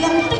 Y